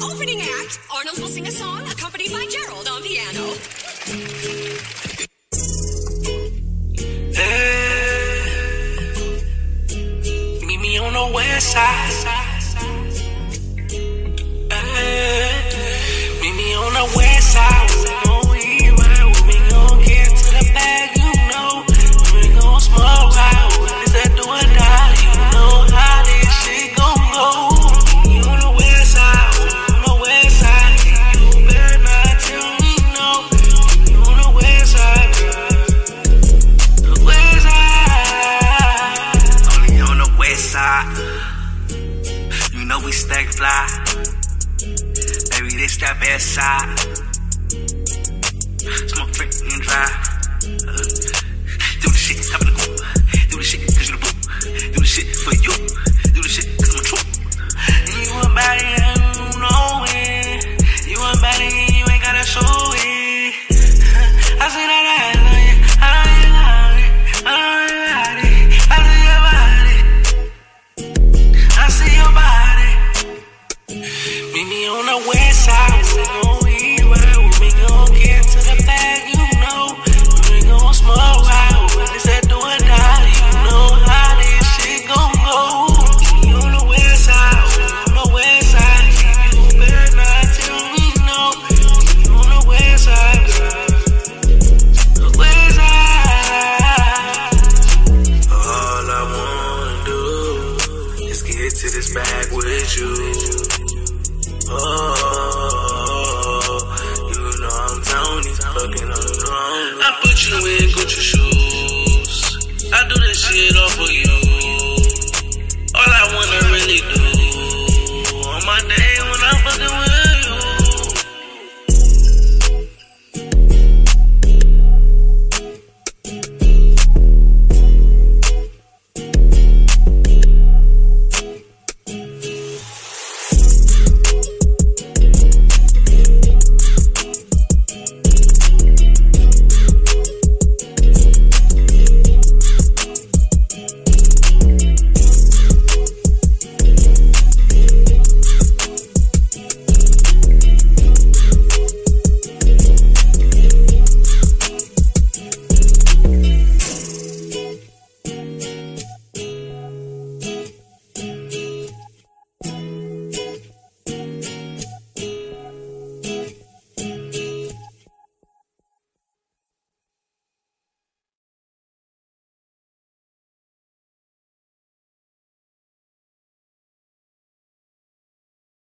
tonight, Arnold will sing a song accompanied by Gerald on piano. Eh, meet me on the west side. Hey, meet me on the west side. West side. You know we stack fly. Baby, this that best side. Smoke drink and drive. On the west side. We gon' eat right. We gon' get to the bag, you know. We gon' smoke out. Is that do or die? You know how this shit gon' go. On the west side. On the west side. You me on the west side, west side. All I wanna do is get to this bag with you. I put you in Gucci shoes.